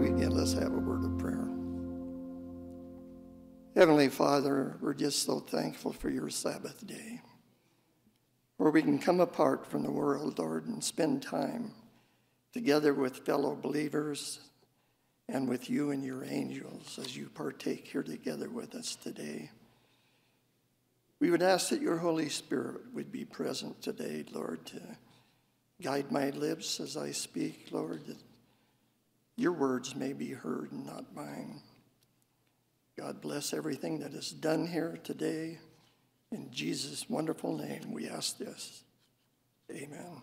begin, let's have a word of prayer. Heavenly Father, we're just so thankful for your Sabbath day, where we can come apart from the world, Lord, and spend time together with fellow believers and with you and your angels as you partake here together with us today. We would ask that your Holy Spirit would be present today, Lord, to guide my lips as I speak, Lord, your words may be heard and not mine. God bless everything that is done here today. In Jesus' wonderful name, we ask this. Amen.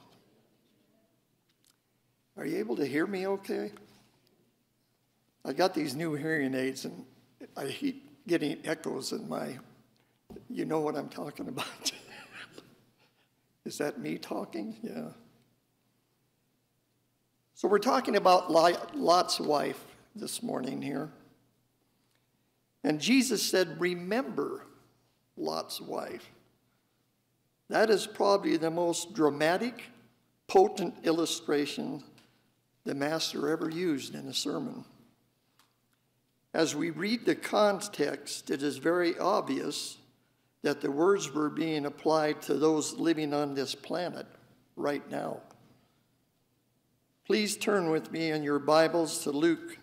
Are you able to hear me okay? I got these new hearing aids and I keep getting echoes in my, you know what I'm talking about. Is that me talking? Yeah. So we're talking about Lot's wife this morning here. And Jesus said, Remember Lot's wife. That is probably the most dramatic, potent illustration the Master ever used in a sermon. As we read the context, it is very obvious that the words were being applied to those living on this planet right now. Please turn with me in your Bibles to Luke.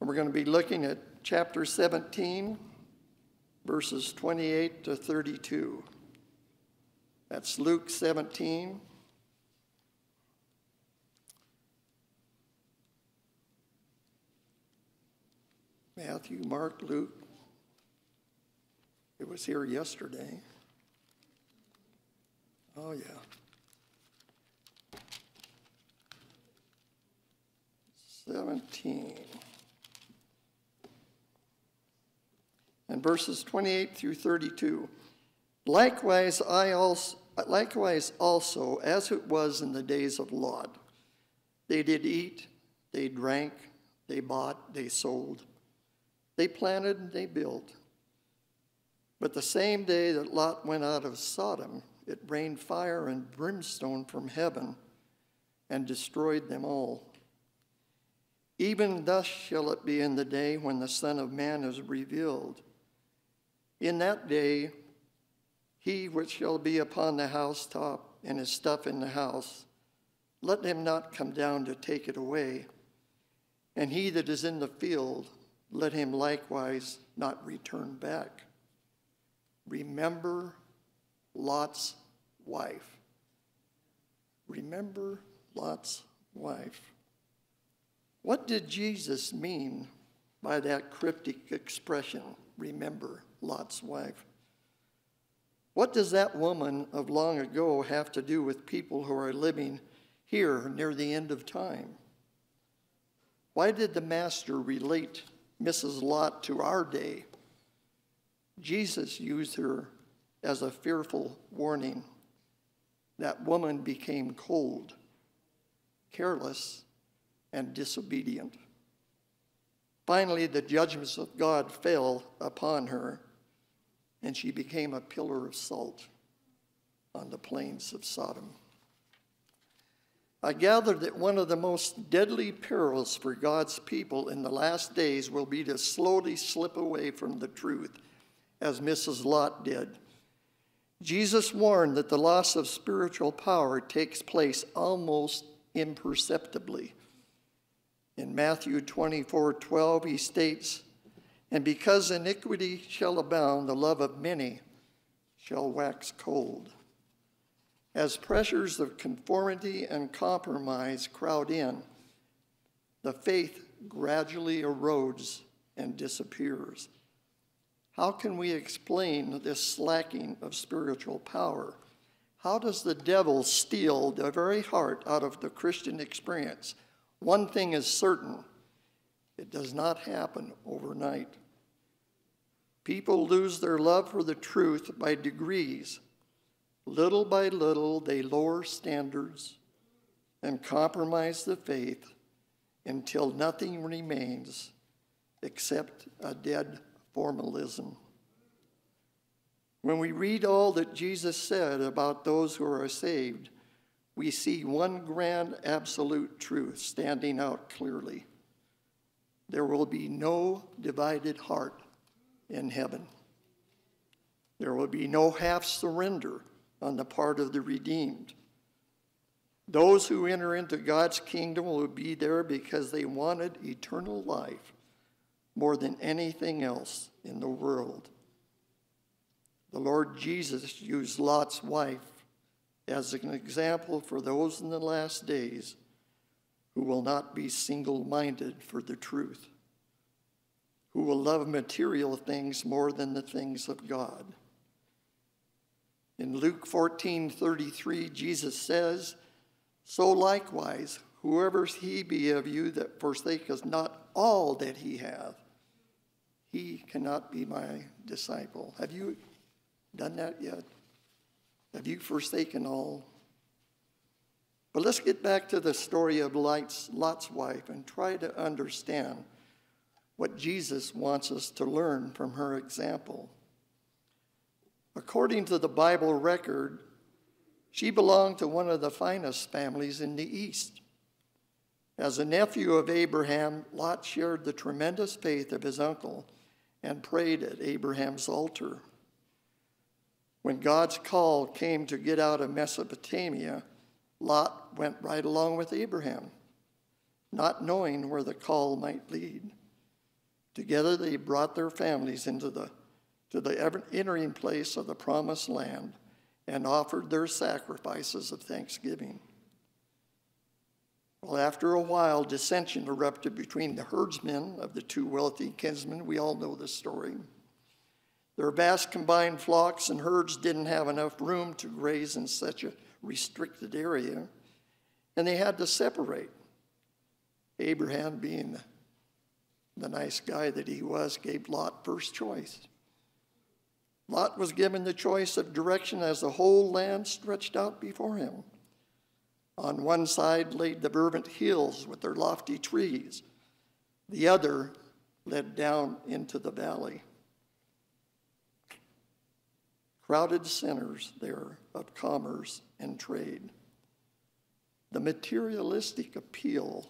And we're going to be looking at chapter 17, verses 28 to 32. That's Luke 17. Matthew, Mark, Luke. It was here yesterday. Oh, yeah. 17. And verses 28 through 32. Likewise, I also, likewise also, as it was in the days of Lot, they did eat, they drank, they bought, they sold, they planted, and they built. But the same day that Lot went out of Sodom, it rained fire and brimstone from heaven and destroyed them all. Even thus shall it be in the day when the Son of Man is revealed. In that day, he which shall be upon the housetop and his stuff in the house, let him not come down to take it away. And he that is in the field, let him likewise not return back. Remember Lot's wife. Remember Lot's wife. What did Jesus mean by that cryptic expression, remember Lot's wife? What does that woman of long ago have to do with people who are living here near the end of time? Why did the Master relate Mrs. Lot to our day? Jesus used her as a fearful warning. That woman became cold, careless, and disobedient. Finally, the judgments of God fell upon her, and she became a pillar of salt on the plains of Sodom. I gather that one of the most deadly perils for God's people in the last days will be to slowly slip away from the truth, as Mrs. Lot did. Jesus warned that the loss of spiritual power takes place almost imperceptibly. In Matthew 24 12, he states, And because iniquity shall abound, the love of many shall wax cold. As pressures of conformity and compromise crowd in, the faith gradually erodes and disappears. How can we explain this slacking of spiritual power? How does the devil steal the very heart out of the Christian experience? One thing is certain it does not happen overnight. People lose their love for the truth by degrees. Little by little, they lower standards and compromise the faith until nothing remains except a dead formalism. When we read all that Jesus said about those who are saved, we see one grand absolute truth standing out clearly. there will be no divided heart in heaven. There will be no half surrender on the part of the redeemed. Those who enter into God's kingdom will be there because they wanted eternal life more than anything else in the world. The Lord Jesus used Lot's wife as an example for those in the last days who will not be single minded for the truth, who will love material things more than the things of God. In Luke 14 33, Jesus says, So likewise, whoever he be of you that forsaketh not all that he hath, he cannot be my disciple. Have you done that yet? Have you forsaken all? But let's get back to the story of Lot's, Lot's wife and try to understand what Jesus wants us to learn from her example. According to the Bible record, she belonged to one of the finest families in the East. As a nephew of Abraham, Lot shared the tremendous faith of his uncle and prayed at Abraham's altar. When God's call came to get out of Mesopotamia, Lot went right along with Abraham, not knowing where the call might lead. Together they brought their families into the to the entering place of the promised land and offered their sacrifices of thanksgiving. Well, after a while, dissension erupted between the herdsmen of the two wealthy kinsmen. We all know this story. Their vast combined flocks and herds didn't have enough room to graze in such a restricted area, and they had to separate. Abraham, being the nice guy that he was, gave Lot first choice. Lot was given the choice of direction as the whole land stretched out before him. On one side laid the verdant hills with their lofty trees, the other led down into the valley. Crowded centers there of commerce and trade. The materialistic appeal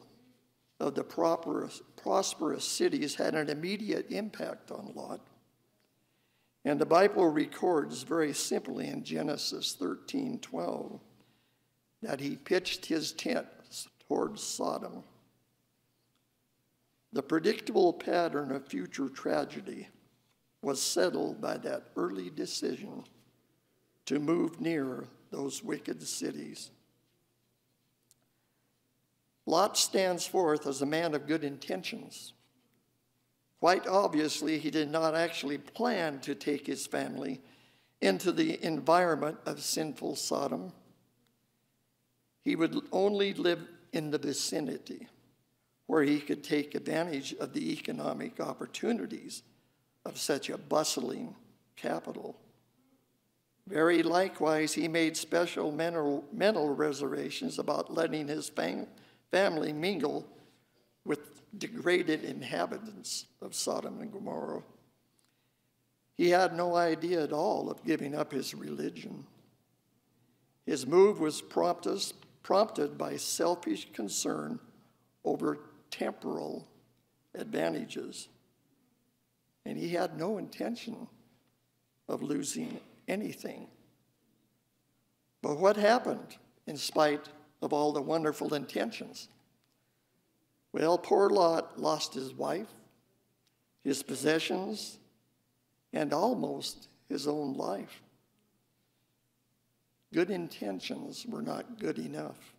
of the prosperous cities had an immediate impact on Lot. And the Bible records very simply in Genesis 13 12 that he pitched his tent towards Sodom. The predictable pattern of future tragedy was settled by that early decision to move near those wicked cities. Lot stands forth as a man of good intentions. Quite obviously, he did not actually plan to take his family into the environment of sinful Sodom. He would only live in the vicinity where he could take advantage of the economic opportunities of such a bustling capital. Very likewise, he made special mental, mental reservations about letting his fam- family mingle with degraded inhabitants of Sodom and Gomorrah. He had no idea at all of giving up his religion. His move was prompted by selfish concern over temporal advantages. And he had no intention of losing anything. But what happened in spite of all the wonderful intentions? Well, poor Lot lost his wife, his possessions, and almost his own life. Good intentions were not good enough.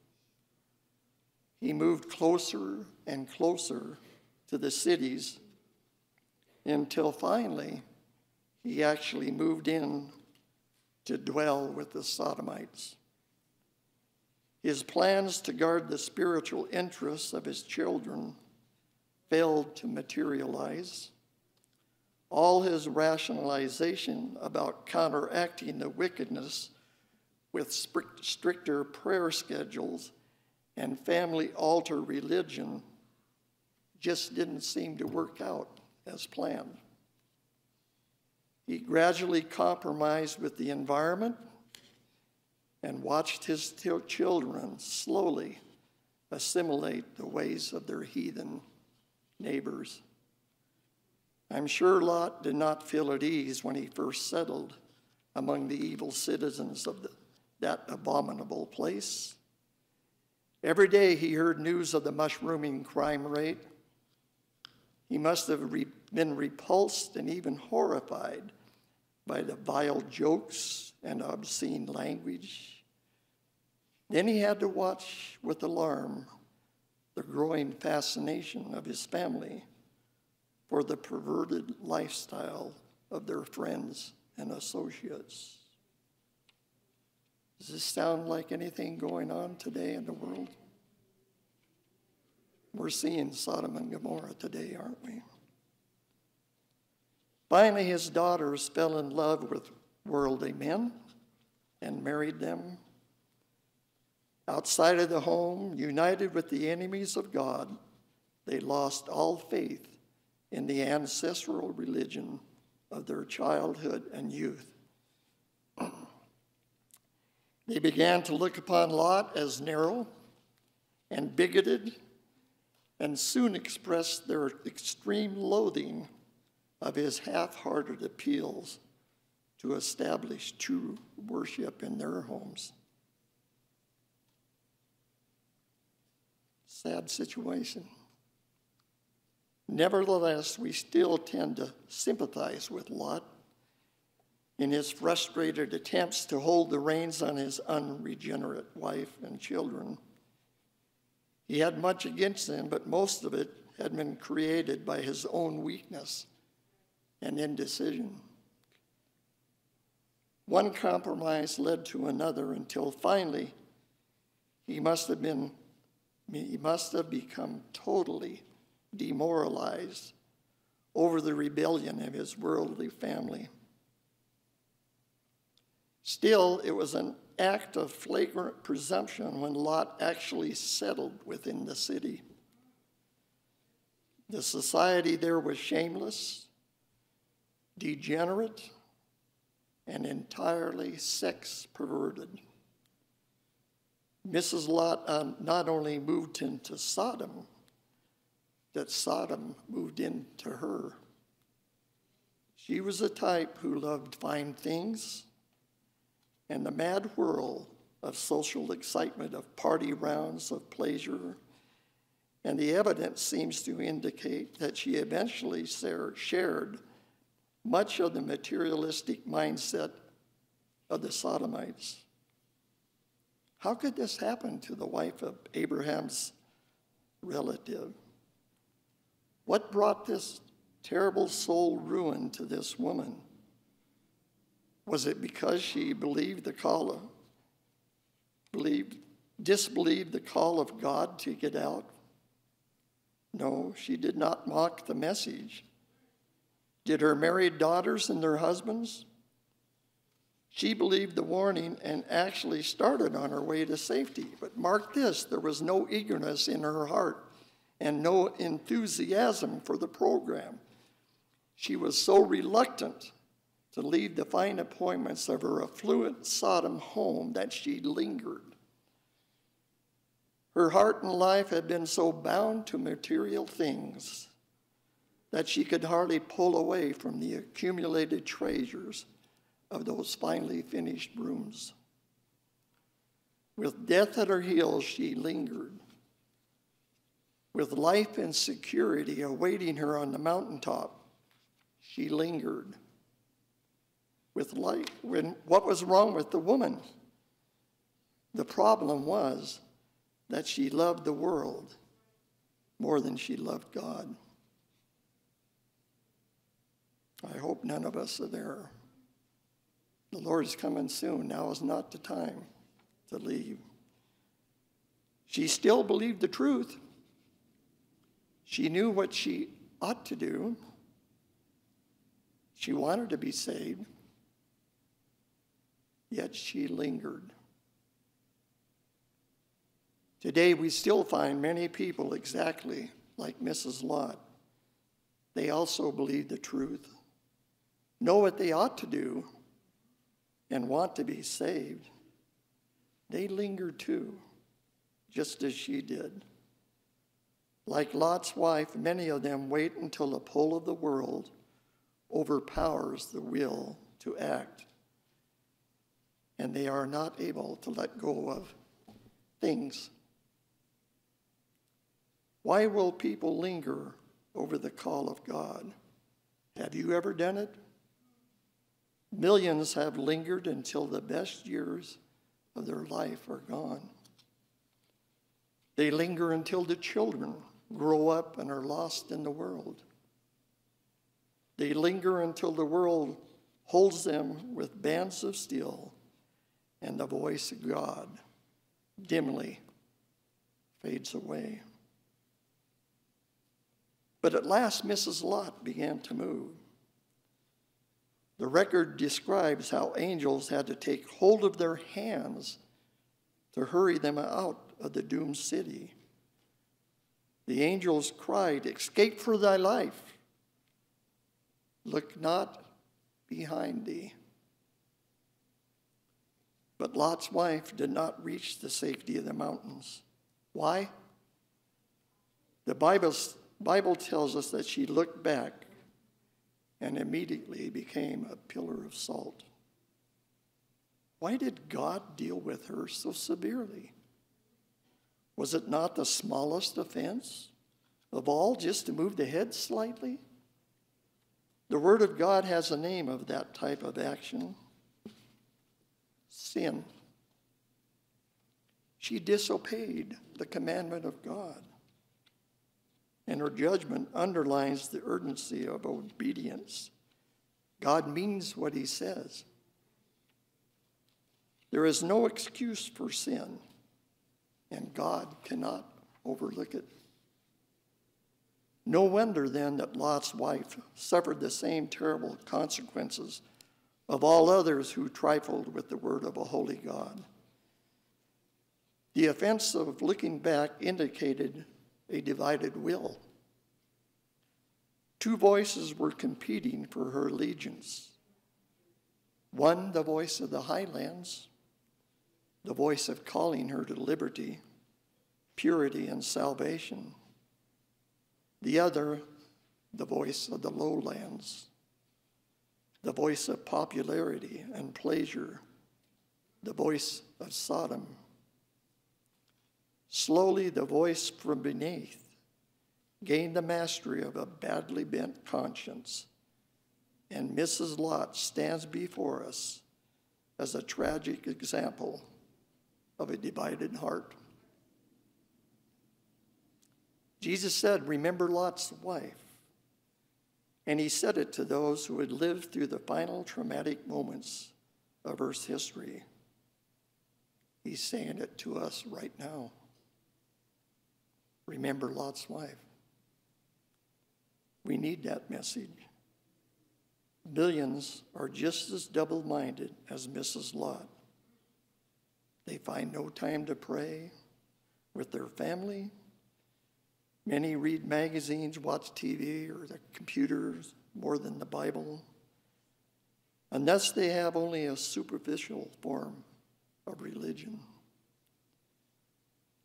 He moved closer and closer to the cities until finally he actually moved in to dwell with the Sodomites. His plans to guard the spiritual interests of his children failed to materialize. All his rationalization about counteracting the wickedness with stricter prayer schedules and family altar religion just didn't seem to work out as planned. He gradually compromised with the environment and watched his children slowly assimilate the ways of their heathen neighbors. I'm sure Lot did not feel at ease when he first settled among the evil citizens of the, that abominable place. Every day he heard news of the mushrooming crime rate. He must have re- been repulsed and even horrified by the vile jokes and obscene language. Then he had to watch with alarm the growing fascination of his family for the perverted lifestyle of their friends and associates. Does this sound like anything going on today in the world? We're seeing Sodom and Gomorrah today, aren't we? Finally, his daughters fell in love with worldly men and married them. Outside of the home, united with the enemies of God, they lost all faith in the ancestral religion of their childhood and youth. they began to look upon Lot as narrow and bigoted, and soon expressed their extreme loathing of his half hearted appeals to establish true worship in their homes. Sad situation. Nevertheless, we still tend to sympathize with Lot in his frustrated attempts to hold the reins on his unregenerate wife and children. He had much against them, but most of it had been created by his own weakness and indecision. One compromise led to another until finally he must have been he must have become totally demoralized over the rebellion of his worldly family. Still, it was an act of flagrant presumption when Lot actually settled within the city. The society there was shameless, degenerate, and entirely sex perverted. Mrs. Lot uh, not only moved into Sodom, that Sodom moved into her. She was a type who loved fine things and the mad whirl of social excitement, of party rounds, of pleasure. And the evidence seems to indicate that she eventually shared much of the materialistic mindset of the Sodomites. How could this happen to the wife of Abraham's relative? What brought this terrible soul ruin to this woman? Was it because she believed the call of, believed, disbelieved the call of God to get out? No, she did not mock the message. Did her married daughters and their husbands? She believed the warning and actually started on her way to safety. But mark this there was no eagerness in her heart and no enthusiasm for the program. She was so reluctant to leave the fine appointments of her affluent Sodom home that she lingered. Her heart and life had been so bound to material things that she could hardly pull away from the accumulated treasures of those finely finished rooms. With death at her heels, she lingered with life and security awaiting her on the mountaintop, she lingered. With light, when, what was wrong with the woman? The problem was that she loved the world more than she loved God. I hope none of us are there. The Lord is coming soon. Now is not the time to leave. She still believed the truth. She knew what she ought to do. She wanted to be saved, yet she lingered. Today, we still find many people exactly like Mrs. Lot. They also believe the truth, know what they ought to do, and want to be saved. They linger too, just as she did. Like Lot's wife, many of them wait until the pull of the world overpowers the will to act, and they are not able to let go of things. Why will people linger over the call of God? Have you ever done it? Millions have lingered until the best years of their life are gone. They linger until the children grow up and are lost in the world. They linger until the world holds them with bands of steel and the voice of God dimly fades away. But at last, Mrs. Lot began to move. The record describes how angels had to take hold of their hands to hurry them out of the doomed city. The angels cried, Escape for thy life. Look not behind thee. But Lot's wife did not reach the safety of the mountains. Why? The Bible, Bible tells us that she looked back and immediately became a pillar of salt. Why did God deal with her so severely? Was it not the smallest offense of all just to move the head slightly? The Word of God has a name of that type of action sin. She disobeyed the commandment of God. And her judgment underlines the urgency of obedience. God means what he says. There is no excuse for sin, and God cannot overlook it. No wonder then that Lot's wife suffered the same terrible consequences of all others who trifled with the word of a holy God. The offense of looking back indicated a divided will. Two voices were competing for her allegiance. One, the voice of the highlands, the voice of calling her to liberty, purity, and salvation. The other, the voice of the lowlands, the voice of popularity and pleasure, the voice of Sodom. Slowly, the voice from beneath gained the mastery of a badly bent conscience, and Mrs. Lot stands before us as a tragic example of a divided heart. Jesus said, Remember Lot's wife. And he said it to those who had lived through the final traumatic moments of Earth's history. He's saying it to us right now. Remember Lot's wife. We need that message. Billions are just as double minded as Mrs. Lot. They find no time to pray with their family Many read magazines, watch TV or the computers more than the Bible. Thus they have only a superficial form of religion.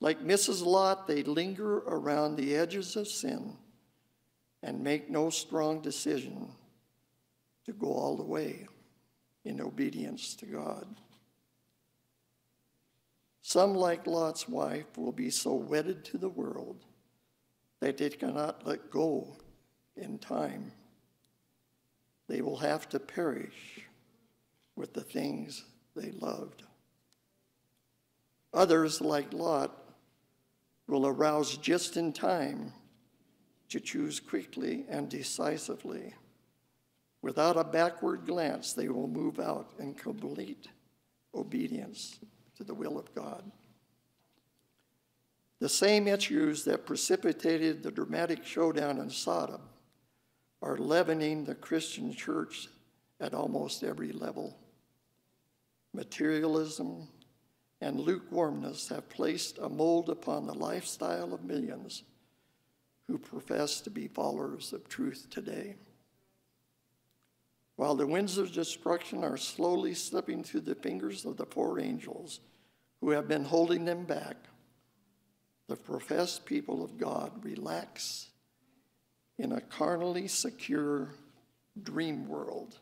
Like Mrs. Lot, they linger around the edges of sin and make no strong decision to go all the way in obedience to God. Some, like Lot's wife, will be so wedded to the world that they cannot let go in time. They will have to perish with the things they loved. Others, like Lot, will arouse just in time to choose quickly and decisively. Without a backward glance, they will move out in complete obedience to the will of God. The same issues that precipitated the dramatic showdown in Sodom are leavening the Christian church at almost every level. Materialism and lukewarmness have placed a mold upon the lifestyle of millions who profess to be followers of truth today. While the winds of destruction are slowly slipping through the fingers of the four angels who have been holding them back, the professed people of God relax in a carnally secure dream world.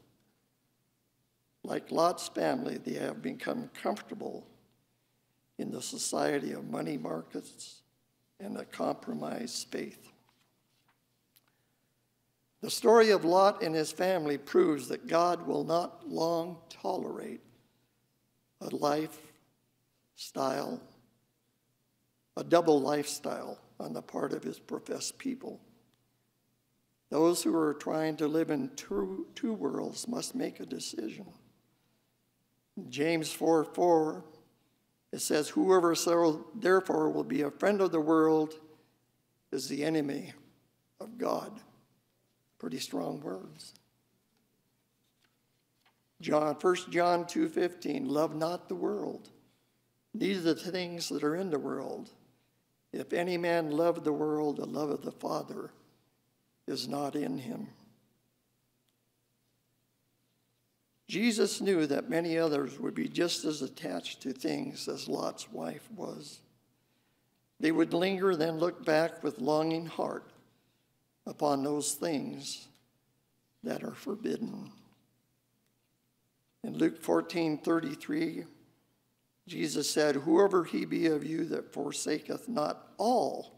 Like Lot's family, they have become comfortable in the society of money markets and a compromised faith. The story of Lot and his family proves that God will not long tolerate a lifestyle, a double lifestyle on the part of his professed people. Those who are trying to live in two, two worlds must make a decision. James 4 4, it says, Whoever so therefore will be a friend of the world is the enemy of God. Pretty strong words. John, 1 John 2.15, love not the world, neither the things that are in the world. If any man love the world, the love of the Father is not in him. Jesus knew that many others would be just as attached to things as Lot's wife was. They would linger, then look back with longing heart upon those things that are forbidden. In Luke 14 33, Jesus said, Whoever he be of you that forsaketh not all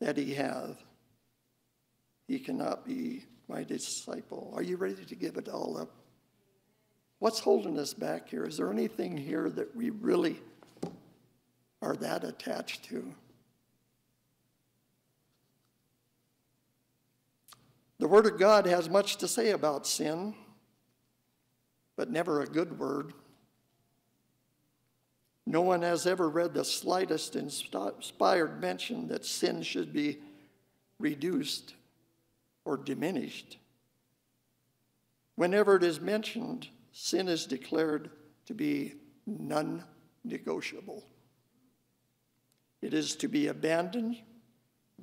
that he hath, he cannot be my disciple. Are you ready to give it all up? What's holding us back here? Is there anything here that we really are that attached to? The Word of God has much to say about sin, but never a good word. No one has ever read the slightest inspired mention that sin should be reduced or diminished. Whenever it is mentioned, sin is declared to be non negotiable. It is to be abandoned,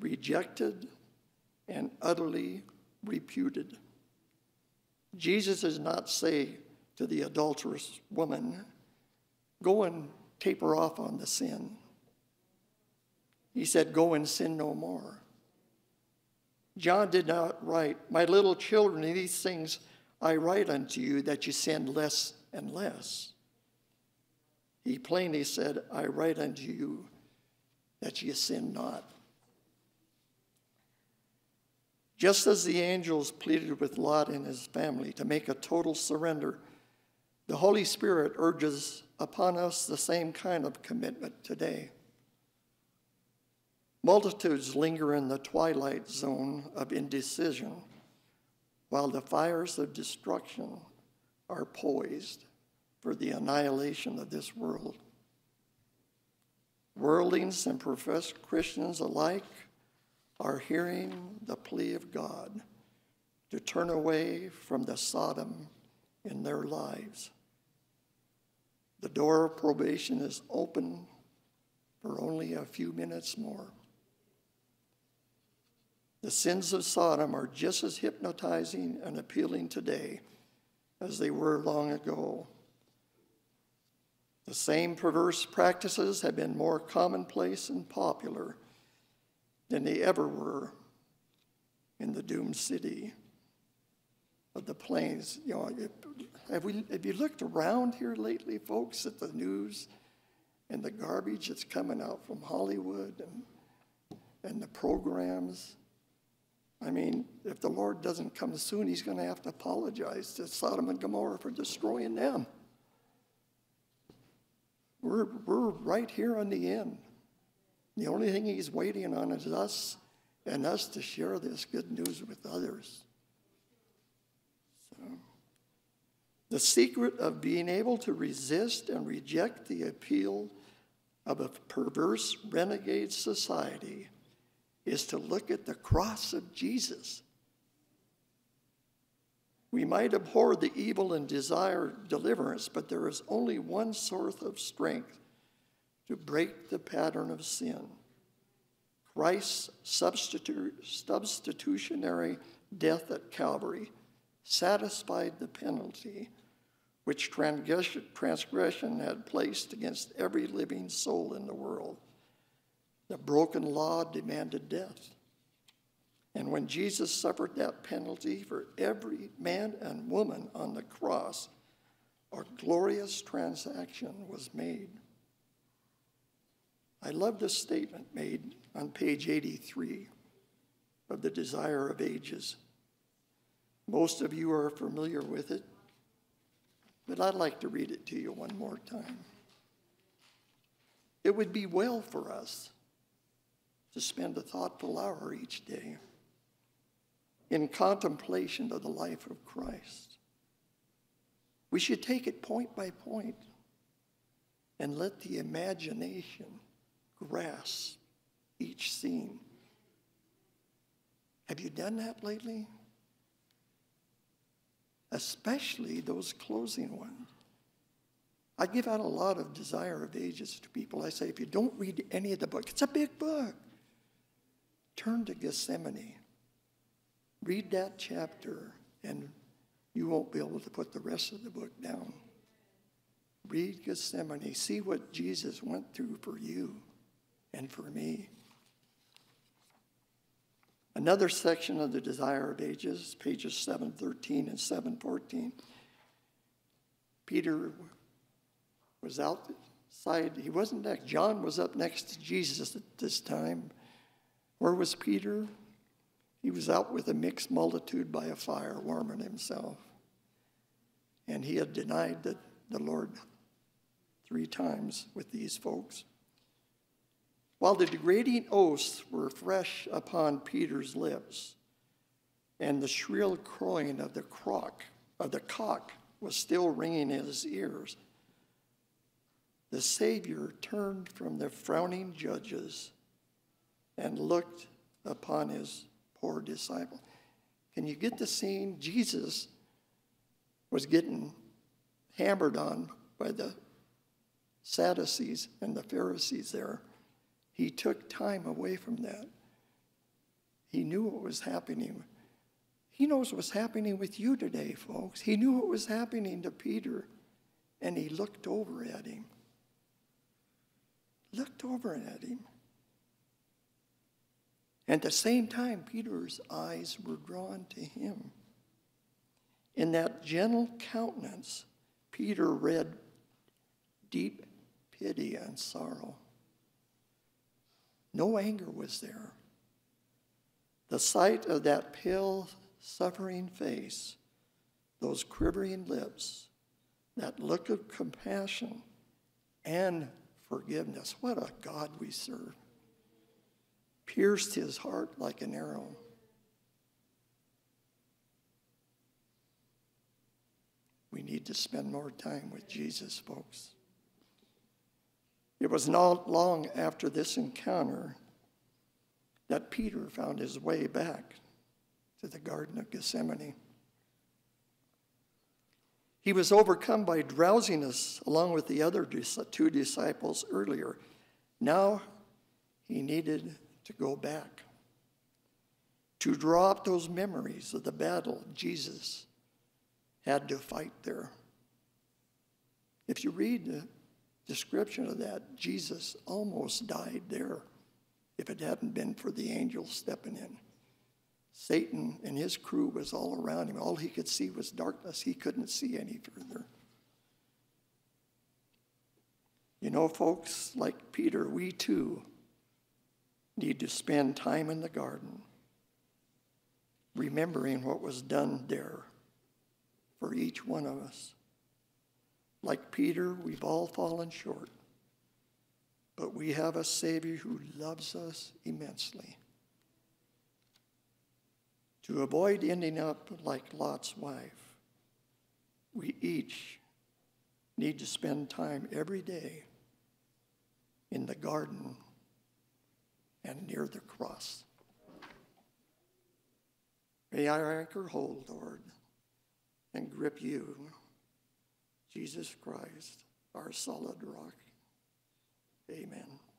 rejected, and utterly reputed. Jesus does not say to the adulterous woman, Go and taper off on the sin. He said, Go and sin no more. John did not write, My little children, these things I write unto you that you sin less and less. He plainly said, I write unto you that you sin not. Just as the angels pleaded with Lot and his family to make a total surrender, the Holy Spirit urges upon us the same kind of commitment today. Multitudes linger in the twilight zone of indecision while the fires of destruction are poised for the annihilation of this world. Worldlings and professed Christians alike are hearing the plea of God to turn away from the Sodom in their lives. The door of probation is open for only a few minutes more. The sins of Sodom are just as hypnotizing and appealing today as they were long ago. The same perverse practices have been more commonplace and popular than they ever were in the doomed city of the plains. You know, have, we, have you looked around here lately, folks, at the news and the garbage that's coming out from Hollywood and, and the programs? I mean, if the Lord doesn't come soon, he's going to have to apologize to Sodom and Gomorrah for destroying them. We're, we're right here on the end. The only thing he's waiting on is us and us to share this good news with others. So, the secret of being able to resist and reject the appeal of a perverse renegade society is to look at the cross of Jesus. We might abhor the evil and desire deliverance, but there is only one source of strength to break the pattern of sin. Christ's substitutionary death at Calvary satisfied the penalty which transgression had placed against every living soul in the world. The broken law demanded death. And when Jesus suffered that penalty for every man and woman on the cross, a glorious transaction was made. I love this statement made on page 83 of The Desire of Ages. Most of you are familiar with it, but I'd like to read it to you one more time. It would be well for us to spend a thoughtful hour each day in contemplation of the life of Christ. We should take it point by point and let the imagination grasp each scene. Have you done that lately? Especially those closing ones. I give out a lot of desire of ages to people. I say, if you don't read any of the book, it's a big book. Turn to Gethsemane. Read that chapter, and you won't be able to put the rest of the book down. Read Gethsemane. See what Jesus went through for you and for me. Another section of the Desire of Ages, pages 713 and 714. Peter was outside. He wasn't next. John was up next to Jesus at this time. Where was Peter? He was out with a mixed multitude by a fire, warming himself. And he had denied the, the Lord three times with these folks. While the degrading oaths were fresh upon Peter's lips, and the shrill crowing of the of the cock was still ringing in his ears, the Savior turned from the frowning judges and looked upon his poor disciple. Can you get the scene? Jesus was getting hammered on by the Sadducees and the Pharisees there. He took time away from that. He knew what was happening. He knows what's happening with you today, folks. He knew what was happening to Peter, and he looked over at him. Looked over at him. At the same time, Peter's eyes were drawn to him. In that gentle countenance, Peter read deep pity and sorrow. No anger was there. The sight of that pale, suffering face, those quivering lips, that look of compassion and forgiveness. What a God we serve. Pierced his heart like an arrow. We need to spend more time with Jesus, folks. It was not long after this encounter that Peter found his way back to the Garden of Gethsemane. He was overcome by drowsiness along with the other two disciples earlier. Now he needed to go back to draw up those memories of the battle Jesus had to fight there. If you read description of that, Jesus almost died there if it hadn't been for the angels stepping in. Satan and his crew was all around him. All he could see was darkness. He couldn't see any further. You know, folks, like Peter, we too need to spend time in the garden remembering what was done there for each one of us. Like Peter, we've all fallen short, but we have a Savior who loves us immensely. To avoid ending up like Lot's wife, we each need to spend time every day in the garden and near the cross. May our anchor hold, Lord, and grip you Jesus Christ, our solid rock. Amen.